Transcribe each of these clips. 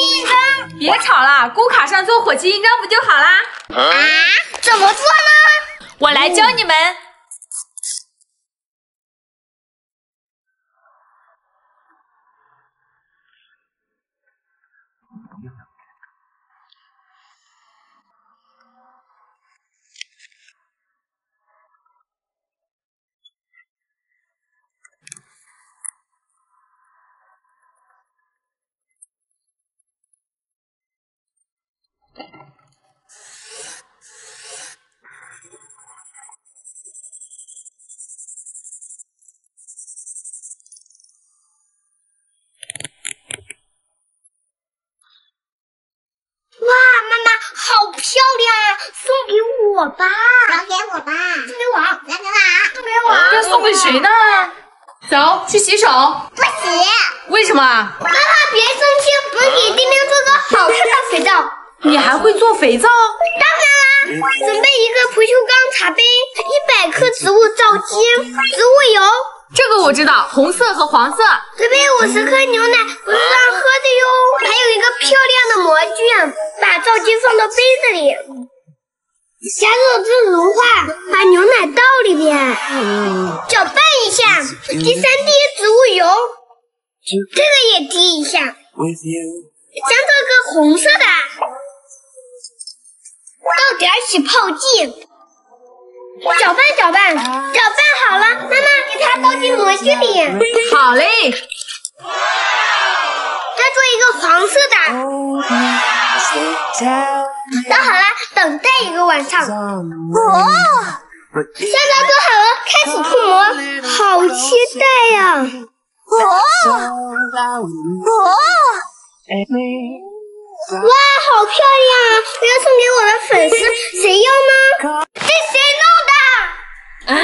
印章。别吵了，咕卡上做火漆印章不就好啦？啊？怎么做呢？我来教你们。哇，妈妈好漂亮啊！送给我吧，送给我吧，送给我，送给我，送给我。要送给谁呢？走去洗手。不洗。为什么？妈妈别生气，我给丁丁做个好看的肥皂。你还会做肥皂？当然啦，准备一个不锈钢茶杯，一百克植物皂基，植物油。这个我知道，红色和黄色。准备五十克牛奶，不是让喝的哟。还有一个漂亮的模具，把皂基放到杯子里，加热至融化，把牛奶倒里边，搅拌一下，第三滴植物油，这个也滴一下，将这个红色的倒点起泡剂。搅拌搅拌，搅拌好了，妈妈给它倒进模具里。好嘞。再做一个黄色的。倒好了，等待一个晚上。哦，现在做好了，开始涂膜，好期待呀！哦哦，哇，好漂亮啊！我要送给我的粉丝，谁要呢？这谁弄的？啊？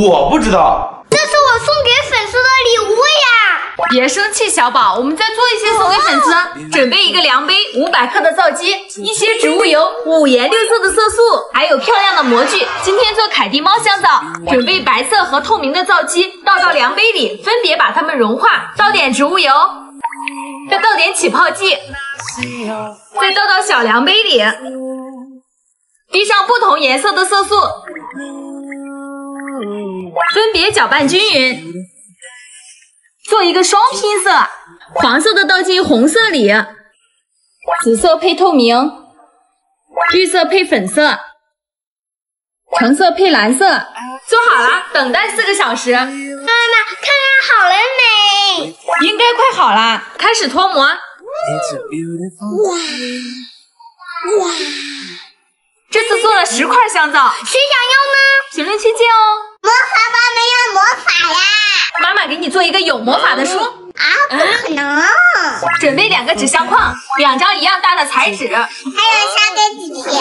我不知道。这是我送给粉丝的礼物呀！别生气，小宝，我们再做一些送给粉丝。准备一个量杯，五百克的皂基，一些植物油，五颜六色的色素，还有漂亮的模具。今天做凯蒂猫香皂，准备白色和透明的皂基，倒到量杯里，分别把它们融化。倒点植物油，再倒点起泡剂，再倒到小量杯里，滴上不同颜色的色素。分别搅拌均匀，做一个双拼色，黄色的倒进红色里，紫色配透明，绿色配粉色，橙色配蓝色。做好了，等待四个小时。妈妈，看看好了没？应该快好了，开始脱模。哇哇！这次做了十块香皂，谁想要呢？评论区见哦。魔法棒没有魔法呀！妈妈给你做一个有魔法的书啊！不可能！准备两个纸相框，两张一样大的彩纸，还有三根纸条。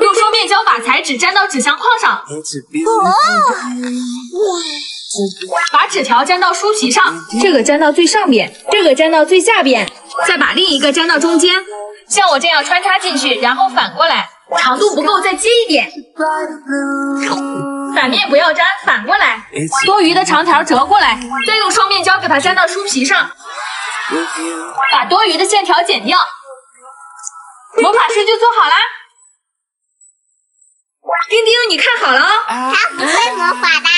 用双面胶把彩纸粘到纸相框上。哦！把纸条粘到书皮上，这个粘到最上边，这个粘到最下边，再把另一个粘到中间，像我这样穿插进去，然后反过来。长度不够，再接一点。反面不要粘，反过来。多余的长条折过来，再用双面胶给它粘到书皮上，把多余的线条剪掉。魔法师就做好啦。丁丁，你看好了哦。他不会魔法的，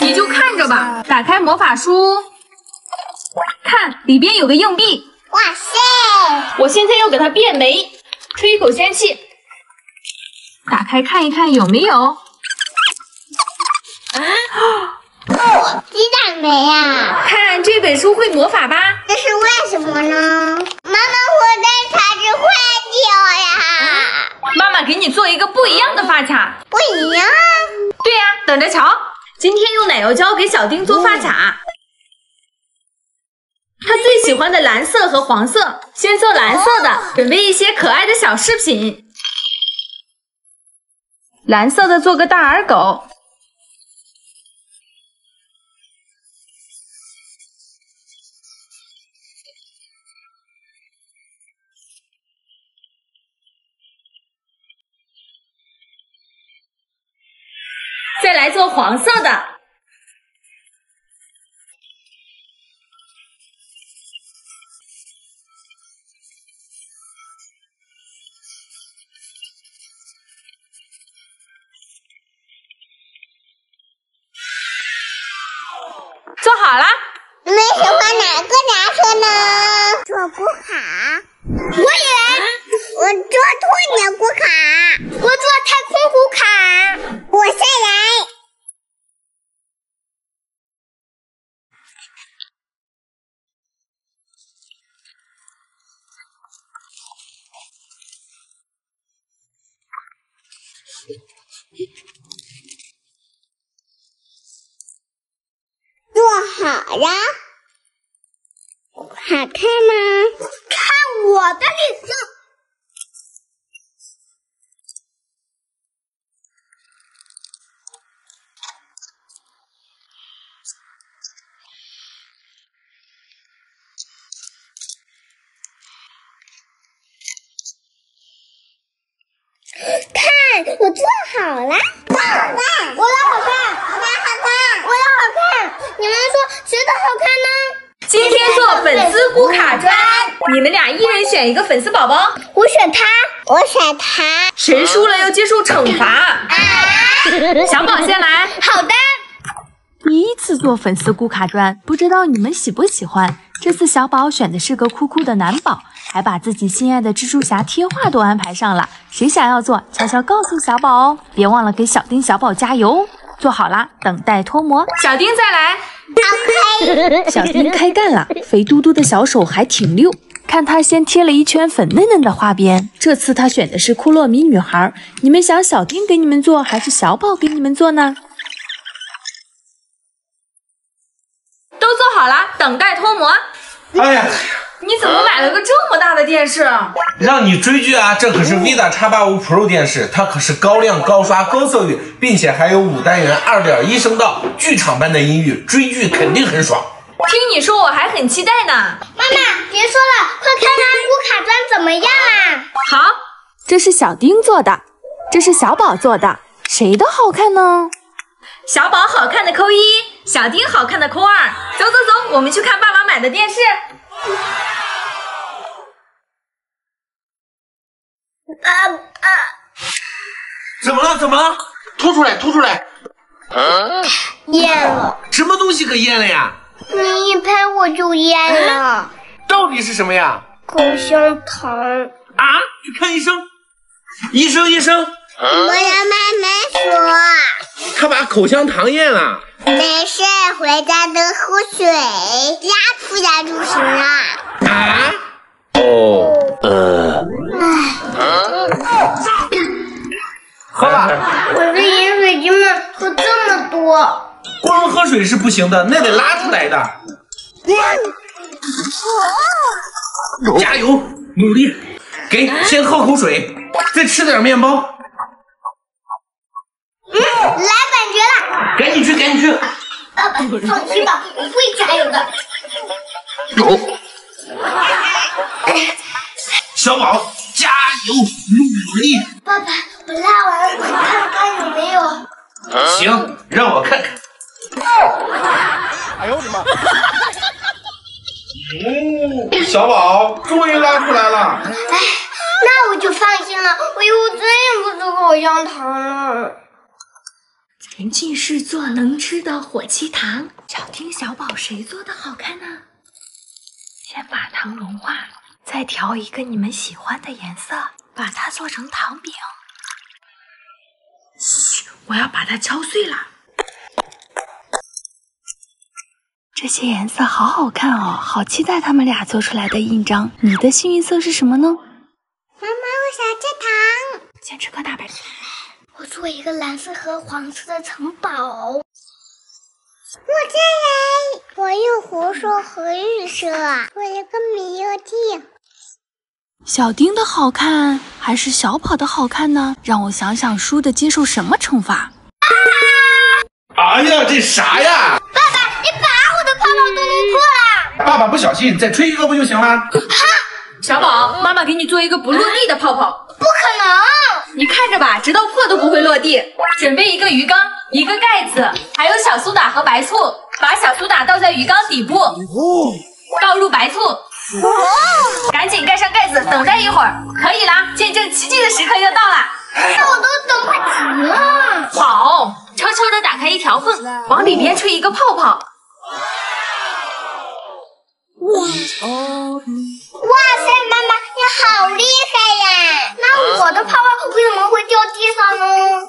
你就看着吧。打开魔法书，看里边有个硬币。哇塞！我现在要给它变没，吹一口仙气。打开看一看有没有？啊！哦鸡蛋没呀？看这本书会魔法吧？这是为什么呢？妈妈，我的卡纸坏掉呀！妈妈给你做一个不一样的发卡。不一样？对呀，等着瞧。今天用奶油胶给小丁做发卡，他最喜欢的蓝色和黄色，先做蓝色的，准备一些可爱的小饰品。蓝色的做个大耳狗，再来做黄色的。做好了。你喜欢哪个颜色呢？做不好。我也。我做兔年骨卡，我做太空骨卡。我再来。做好了，好看吗？看我的脸色。看，我做好啦，我好看，我的好看，我的好看，我的好看。你们说谁的好看呢？今天做粉丝咕卡砖，你们俩一人选一个粉丝宝宝。我选他，我选他。谁输了要接受惩罚。小宝先来。好的。第一次做粉丝咕卡砖，不知道你们喜不喜欢？这次小宝选的是个酷酷的男宝，还把自己心爱的蜘蛛侠贴画都安排上了。谁想要做，悄悄告诉小宝哦，别忘了给小丁、小宝加油。做好啦，等待脱模。小丁再来。小丁开干了，肥嘟嘟的小手还挺溜。看他先贴了一圈粉嫩嫩的花边，这次他选的是库洛米女孩。你们想小丁给你们做，还是小宝给你们做呢？好了，等待脱模。哎呀，你怎么买了个这么大的电视？让你追剧啊！这可是 Visa X 八五 Pro 电视，它可是高亮、高刷、高色域，并且还有五单元二点一声道，剧场般的音域，追剧肯定很爽。听你说，我还很期待呢。妈妈，别说了，快看看咕卡砖怎么样啊？好，这是小丁做的，这是小宝做的，谁的好看呢？小宝好看的扣一，小丁好看的扣二。我们去看爸爸买的电视。啊啊！怎么了？怎么了？吐出来，吐出来！咽了！什么东西可咽了呀？你一拍我就咽了。到底是什么呀？口香糖。啊！去看医生。医生，医生。我要慢慢说。他把口香糖咽了。没事，回家多喝水，压出来就行了。啊？哦。呃。喝吧。我的饮水机们喝这么多。光喝水是不行的，那得拉出来的。加油，努力！给，先喝口水，再吃点面包。嗯，来感觉了。赶紧去，赶紧去。爸爸，放心吧，我会加油的。有。小宝，加油，努力！爸爸，我拉完了，我看看有没有。行，让我看看。哎呦我的妈！哦，小宝终于拉出来了。哎，那我就放心了，我以后再也不吃口香糖了。沉浸式做能吃的火鸡糖，小丁、小宝谁做的好看呢？先把糖融化，再调一个你们喜欢的颜色，把它做成糖饼。嘘，我要把它敲碎了。这些颜色好好看哦，好期待他们俩做出来的印章。你的幸运色是什么呢？妈妈，我想吃糖。先吃颗大白。我做一个蓝色和黄色的城堡。我再来，我用红色和绿色，做一个迷游记。小丁的好看还是小跑的好看呢？让我想想，输的接受什么惩罚？啊哎呀，这啥呀？爸爸，你把我的泡泡都弄破了。爸爸不小心，再吹一个不就行了？哈，小宝，妈妈给你做一个不落地的泡泡。不可能！你看着吧，直到破都不会落地。准备一个鱼缸，一个盖子，还有小苏打和白醋。把小苏打倒在鱼缸底部，倒入白醋。赶紧盖上盖子，等待一会儿。可以啦，见证奇迹的时刻要到了。那我都等不及了。好，悄悄地打开一条缝，往里边吹一个泡泡。哇。好厉害呀！那我的泡泡为什么会掉地上呢？